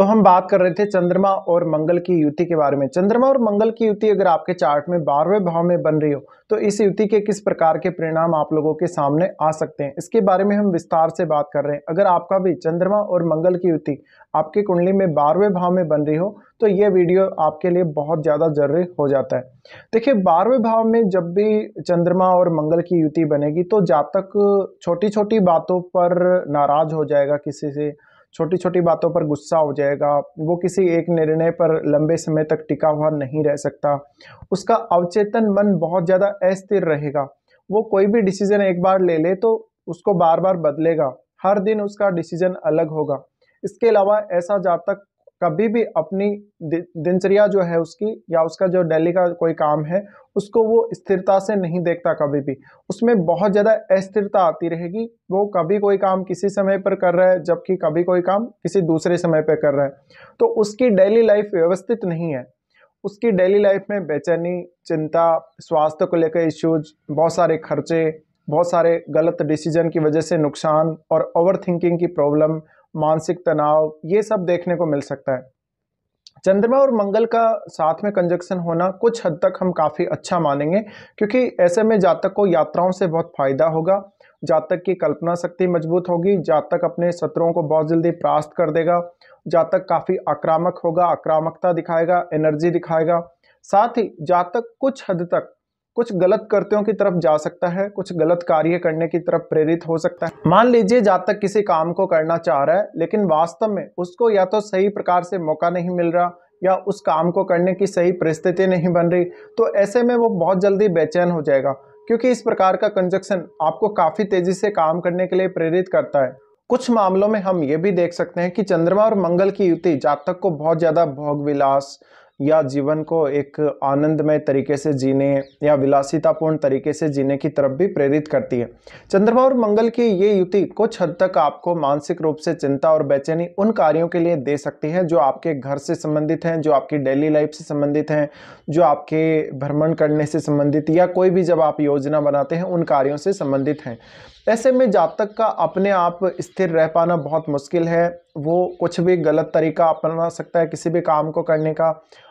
तो हम बात कर रहे थे चंद्रमा और मंगल की युति के बारे में। चंद्रमा और मंगल की युति अगर आपके चार्ट में बारहवें भाव में बन रही हो तो इस युति के किस प्रकार के परिणाम आप लोगों के सामने आ सकते हैं? इसके बारे में हम विस्तार से बात कर रहे हैं। अगर आपका भी चंद्रमा और मंगल की युति आपकी कुंडली में बारहवें भाव में बन रही हो तो ये वीडियो आपके लिए बहुत ज़्यादा ज़रूरी हो जाता है। देखिए, बारहवें भाव में जब भी चंद्रमा और मंगल की युति बनेगी तो जातक छोटी छोटी बातों पर नाराज़ हो जाएगा किसी से। छोटी छोटी बातों पर गुस्सा हो जाएगा। वो किसी एक निर्णय पर लंबे समय तक टिका हुआ नहीं रह सकता। उसका अवचेतन मन बहुत ज़्यादा अस्थिर रहेगा। वो कोई भी डिसीज़न एक बार ले ले तो उसको बार बार बदलेगा। हर दिन उसका डिसीज़न अलग होगा। इसके अलावा ऐसा जातक कभी भी अपनी दिनचर्या जो है उसकी या उसका जो डेली का कोई काम है, उसको वो स्थिरता से नहीं देखता कभी भी। उसमें बहुत ज़्यादा अस्थिरता आती रहेगी। वो कभी कोई काम किसी समय पर कर रहा है, जबकि कभी कोई काम किसी दूसरे समय पर कर रहा है। तो उसकी डेली लाइफ व्यवस्थित नहीं है। उसकी डेली लाइफ में बेचैनी, चिंता, स्वास्थ्य को लेकर इश्यूज़, बहुत सारे खर्चे, बहुत सारे गलत डिसीज़न की वजह से नुकसान और ओवर थिंकिंग की प्रॉब्लम मानसिक तनाव, ये सब देखने को मिल सकता है। चंद्रमा और मंगल का साथ में कंजक्शन होना कुछ हद तक हम काफ़ी अच्छा मानेंगे, क्योंकि ऐसे में जातक को यात्राओं से बहुत फ़ायदा होगा। जातक की कल्पना शक्ति मज़बूत होगी, जातक अपने शत्रुओं को बहुत जल्दी परास्त कर देगा, जातक काफ़ी आक्रामक होगा, आक्रामकता दिखाएगा एनर्जी दिखाएगा। साथ ही जातक कुछ हद तक कुछ गलत कर्तियों की तरफ़ जा सकता है, कुछ गलत कार्य करने की तरफ़ प्रेरित हो सकता है। मान लीजिए जब तक किसी काम को करना चाह रहा है, लेकिन वास्तव में उसको या तो सही प्रकार से मौका नहीं मिल रहा या उस काम को करने की सही परिस्थिति नहीं बन रही तो ऐसे में वो बहुत जल्दी बेचैन हो जाएगा, क्योंकि इस प्रकार का कंजक्शन आपको काफ़ी तेज़ी से काम करने के लिए प्रेरित करता है। कुछ मामलों में हम ये भी देख सकते हैं कि चंद्रमा और मंगल की युति जातक को बहुत ज़्यादा भोग विलास या जीवन को एक आनंदमय तरीके से जीने या विलासितापूर्ण तरीके से जीने की तरफ़ भी प्रेरित करती है। चंद्रमा और मंगल की ये युति कुछ हद तक आपको मानसिक रूप से चिंता और बेचैनी उन कार्यों के लिए दे सकती है जो आपके घर से संबंधित हैं, जो आपकी डेली लाइफ से संबंधित हैं, जो आपके भ्रमण करने से संबंधित या कोई भी जब आप योजना बनाते हैं, उन कार्यों से संबंधित हैं। ऐसे में जातक का अपने आप स्थिर रह पाना बहुत मुश्किल है। वो कुछ भी गलत तरीका अपना सकता है, किसी भी काम को करने का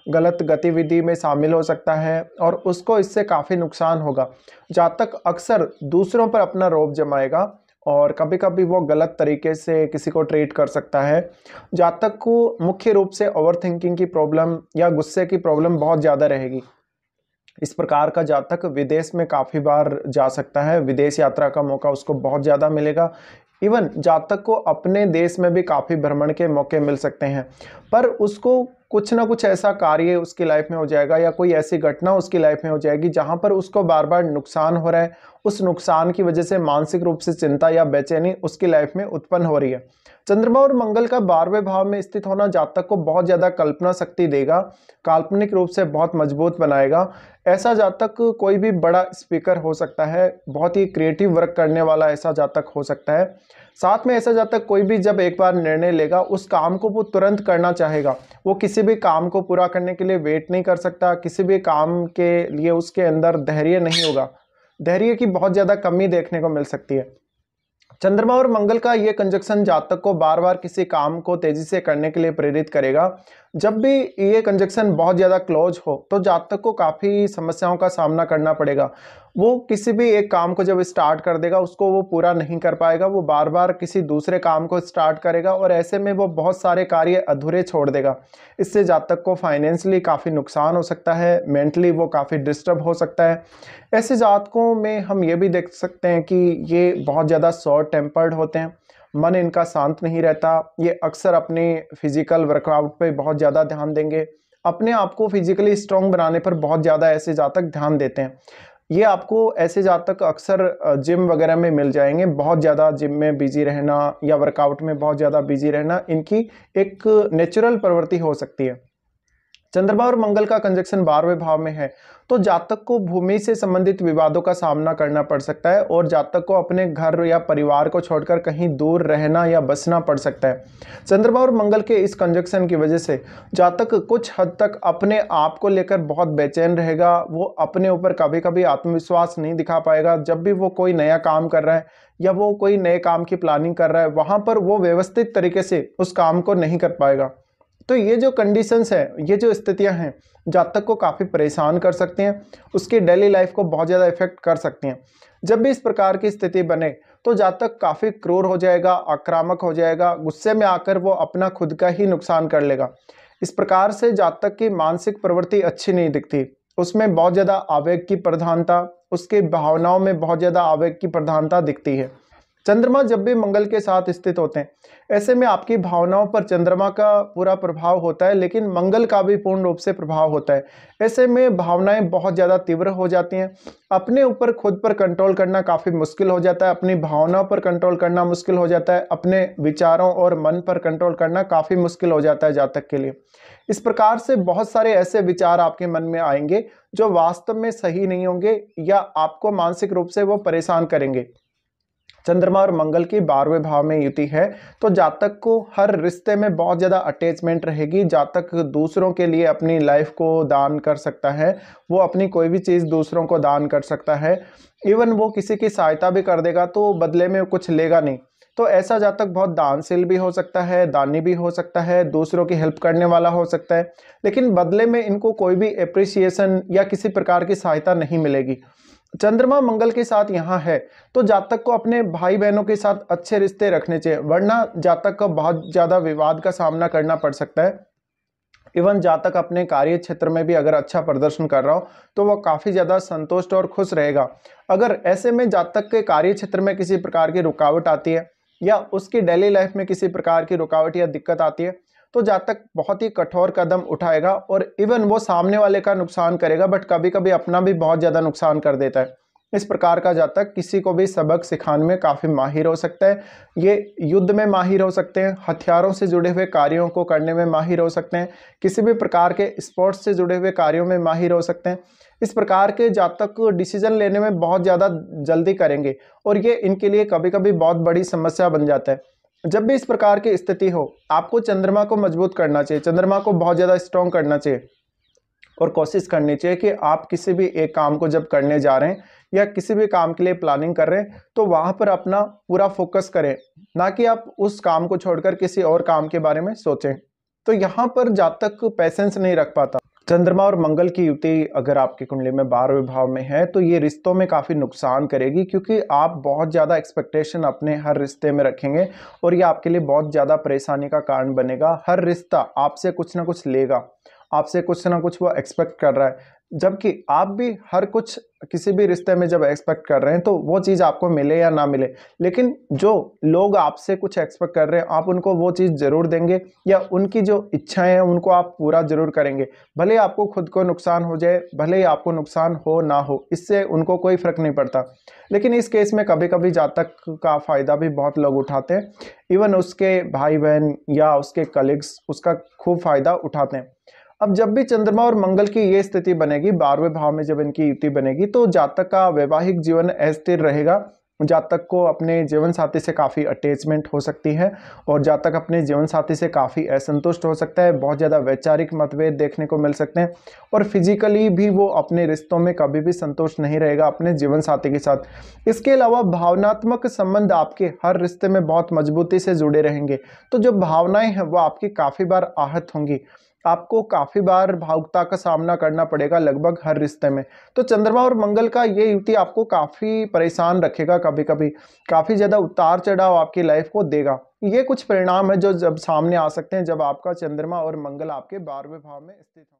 गलत गतिविधि में शामिल हो सकता है और उसको इससे काफ़ी नुकसान होगा। जातक अक्सर दूसरों पर अपना रोब जमाएगा और कभी कभी वो गलत तरीके से किसी को ट्रीट कर सकता है। जातक को मुख्य रूप से ओवर थिंकिंग की प्रॉब्लम या गुस्से की प्रॉब्लम बहुत ज़्यादा रहेगी। इस प्रकार का जातक विदेश में काफ़ी बार जा सकता है। विदेश यात्रा का मौका उसको बहुत ज़्यादा मिलेगा। इवन जातक को अपने देश में भी काफ़ी भ्रमण के मौके मिल सकते हैं। पर उसको कुछ ना कुछ ऐसा कार्य उसकी लाइफ में हो जाएगा या कोई ऐसी घटना उसकी लाइफ में हो जाएगी जहाँ पर उसको बार बार नुकसान हो रहा है। उस नुकसान की वजह से मानसिक रूप से चिंता या बेचैनी उसकी लाइफ में उत्पन्न हो रही है। चंद्रमा और मंगल का बारहवें भाव में स्थित होना जातक को बहुत ज़्यादा कल्पना शक्ति देगा। काल्पनिक रूप से बहुत मज़बूत बनाएगा। ऐसा जातक कोई भी बड़ा स्पीकर हो सकता है, बहुत ही क्रिएटिव वर्क करने वाला ऐसा जातक हो सकता है। साथ में ऐसा जातक कोई भी जब एक बार निर्णय लेगा, उस काम को वो तुरंत करना चाहेगा। वो किसी भी काम को पूरा करने के लिए वेट नहीं कर सकता, किसी भी काम के लिए उसके अंदर धैर्य नहीं होगा। धैर्य की बहुत ज़्यादा कमी देखने को मिल सकती है। चंद्रमा और मंगल का ये कंजक्शन जातक को बार बार किसी काम को तेज़ी से करने के लिए प्रेरित करेगा। जब भी ये कंजक्शन बहुत ज़्यादा क्लोज हो तो जातक को काफ़ी समस्याओं का सामना करना पड़ेगा। वो किसी भी एक काम को जब स्टार्ट कर देगा, उसको वो पूरा नहीं कर पाएगा, वो बार बार किसी दूसरे काम को स्टार्ट करेगा और ऐसे में वो बहुत सारे कार्य अधूरे छोड़ देगा। इससे जातक को फाइनेंशली काफ़ी नुकसान हो सकता है मेंटली वो काफ़ी डिस्टर्ब हो सकता है। ऐसे जातकों में हम ये भी देख सकते हैं कि ये बहुत ज़्यादा शॉर्ट टेम्पर्ड होते हैं, मन इनका शांत नहीं रहता, ये अक्सर अपने फ़िज़िकल वर्कआउट पे बहुत ज़्यादा ध्यान देंगे, अपने आप को फिजिकली स्ट्रॉन्ग बनाने पर बहुत ज़्यादा ऐसे जातक ध्यान देते हैं। ये आपको ऐसे जातक अक्सर जिम वगैरह में मिल जाएँगे, बहुत ज़्यादा जिम में बिज़ी रहना या वर्कआउट में बहुत ज़्यादा बिज़ी रहना, इनकी एक नेचुरल प्रवृत्ति हो सकती है। चंद्रमा और मंगल का कंजक्शन बारहवें भाव में है। तो जातक को भूमि से संबंधित विवादों का सामना करना पड़ सकता है और जातक को अपने घर या परिवार को छोड़कर कहीं दूर रहना या बसना पड़ सकता है। चंद्रमा और मंगल के इस कंजक्शन की वजह से जातक कुछ हद तक अपने आप को लेकर बहुत बेचैन रहेगा। वो अपने ऊपर कभी कभी आत्मविश्वास नहीं दिखा पाएगा। जब भी वो कोई नया काम कर रहा है या वो कोई नए काम की प्लानिंग कर रहा है, वहाँ पर वो व्यवस्थित तरीके से उस काम को नहीं कर पाएगा। तो ये जो कंडीशंस है, ये जो स्थितियाँ हैं, जातक को काफ़ी परेशान कर सकती हैं, उसकी डेली लाइफ को बहुत ज़्यादा इफ़ेक्ट कर सकती हैं। जब भी इस प्रकार की स्थिति बने तो जातक काफ़ी क्रूर हो जाएगा, आक्रामक हो जाएगा, गुस्से में आकर वो अपना खुद का ही नुकसान कर लेगा। इस प्रकार से जातक की मानसिक प्रवृत्ति अच्छी नहीं दिखती। उसमें बहुत ज़्यादा आवेग की प्रधानता, उसके भावनाओं में बहुत ज़्यादा आवेग की प्रधानता दिखती है। चंद्रमा जब भी मंगल के साथ स्थित होते हैं। ऐसे में आपकी भावनाओं पर चंद्रमा का पूरा प्रभाव होता है, लेकिन मंगल का भी पूर्ण रूप से प्रभाव होता है। ऐसे में भावनाएँ बहुत ज़्यादा तीव्र हो जाती हैं। अपने ऊपर खुद पर कंट्रोल करना काफ़ी मुश्किल हो जाता है। अपनी भावनाओं पर कंट्रोल करना मुश्किल हो जाता है। अपने विचारों और मन पर कंट्रोल करना काफ़ी मुश्किल हो जाता है जातक के लिए। इस प्रकार से बहुत सारे ऐसे विचार आपके मन में आएँगे जो वास्तव में सही नहीं होंगे या आपको मानसिक रूप से वो परेशान करेंगे। चंद्रमा और मंगल की बारहवें भाव में युति है तो जातक को हर रिश्ते में बहुत ज़्यादा अटैचमेंट रहेगी। जातक दूसरों के लिए अपनी लाइफ को दान कर सकता है, वो अपनी कोई भी चीज़ दूसरों को दान कर सकता है। इवन वो किसी की सहायता भी कर देगा तो बदले में कुछ लेगा नहीं। तो ऐसा जातक बहुत दानशील भी हो सकता है, दानी भी हो सकता है, दूसरों की हेल्प करने वाला हो सकता है, लेकिन बदले में इनको कोई भी अप्रिसिएशन या किसी प्रकार की सहायता नहीं मिलेगी। चंद्रमा मंगल के साथ यहाँ है तो जातक को अपने भाई बहनों के साथ अच्छे रिश्ते रखने चाहिए, वरना जातक को बहुत ज़्यादा विवाद का सामना करना पड़ सकता है। इवन जातक अपने कार्य क्षेत्र में भी अगर अच्छा प्रदर्शन कर रहा हो तो वह काफ़ी ज़्यादा संतुष्ट और खुश रहेगा। अगर ऐसे में जातक के कार्य क्षेत्र में किसी प्रकार की रुकावट आती है, या उसकी डेली लाइफ में किसी प्रकार की रुकावट या दिक्कत आती है तो जातक बहुत ही कठोर कदम उठाएगा और इवन वो सामने वाले का नुकसान करेगा बट कभी कभी अपना भी बहुत ज़्यादा नुकसान कर देता है। इस प्रकार का जातक किसी को भी सबक सिखाने में काफ़ी माहिर हो सकता है। ये युद्ध में माहिर हो सकते हैं, हथियारों से जुड़े हुए कार्यों को करने में माहिर हो सकते हैं, किसी भी प्रकार के स्पोर्ट्स से जुड़े हुए कार्यों में माहिर हो सकते हैं। इस प्रकार के जातक डिसीज़न लेने में बहुत ज़्यादा जल्दी करेंगे और ये इनके लिए कभी कभी बहुत बड़ी समस्या बन जाता है। जब भी इस प्रकार की स्थिति हो, आपको चंद्रमा को मज़बूत करना चाहिए, चंद्रमा को बहुत ज़्यादा स्ट्रॉन्ग करना चाहिए और कोशिश करनी चाहिए कि आप किसी भी एक काम को जब करने जा रहे हैं या किसी भी काम के लिए प्लानिंग कर रहे हैं तो वहाँ पर अपना पूरा फोकस करें। ना कि आप उस काम को छोड़कर किसी और काम के बारे में सोचें। तो यहाँ पर जब तक पैसेंस नहीं रख पाता। चंद्रमा और मंगल की युति अगर आपकी कुंडली में बारहवें भाव में है तो ये रिश्तों में काफ़ी नुकसान करेगी, क्योंकि आप बहुत ज़्यादा एक्सपेक्टेशन अपने हर रिश्ते में रखेंगे और ये आपके लिए बहुत ज़्यादा परेशानी का कारण बनेगा। हर रिश्ता आपसे कुछ ना कुछ लेगा, आपसे कुछ ना कुछ वो एक्सपेक्ट कर रहा है। जबकि आप भी हर कुछ किसी भी रिश्ते में जब एक्सपेक्ट कर रहे हैं तो वो चीज़ आपको मिले या ना मिले। लेकिन जो लोग आपसे कुछ एक्सपेक्ट कर रहे हैं, आप उनको वो चीज़ ज़रूर देंगे या उनकी जो इच्छाएँ हैं, उनको आप पूरा ज़रूर करेंगे। भले आपको खुद को नुकसान हो जाए, भले ही आपको नुकसान हो ना हो, इससे उनको कोई फ़र्क नहीं पड़ता। लेकिन इस केस में कभी कभी जातक का फ़ायदा भी बहुत लोग उठाते हैं। इवन उसके भाई बहन या उसके कलीग्स उसका खूब फ़ायदा उठाते हैं। अब जब भी चंद्रमा और मंगल की ये स्थिति बनेगी, बारहवें भाव में जब इनकी युति बनेगी तो जातक का वैवाहिक जीवन अस्थिर रहेगा। जातक को अपने जीवन साथी से काफ़ी अटैचमेंट हो सकती है और जातक अपने जीवन साथी से काफ़ी असंतुष्ट हो सकता है। बहुत ज़्यादा वैचारिक मतभेद देखने को मिल सकते हैं और फिजिकली भी वो अपने रिश्तों में कभी भी संतुष्ट नहीं रहेगा अपने जीवन साथी के साथ। इसके अलावा भावनात्मक संबंध आपके हर रिश्ते में बहुत मजबूती से जुड़े रहेंगे। तो जो भावनाएँ हैं, वो आपकी काफ़ी बार आहत होंगी। आपको काफ़ी बार भावुकता का सामना करना पड़ेगा लगभग हर रिश्ते में। तो चंद्रमा और मंगल का ये युति आपको काफ़ी परेशान रखेगा कभी कभी काफ़ी ज़्यादा उतार चढ़ाव आपकी लाइफ को देगा। ये कुछ परिणाम है जो जब सामने आ सकते हैं जब आपका चंद्रमा और मंगल आपके बारहवें भाव में स्थित हो।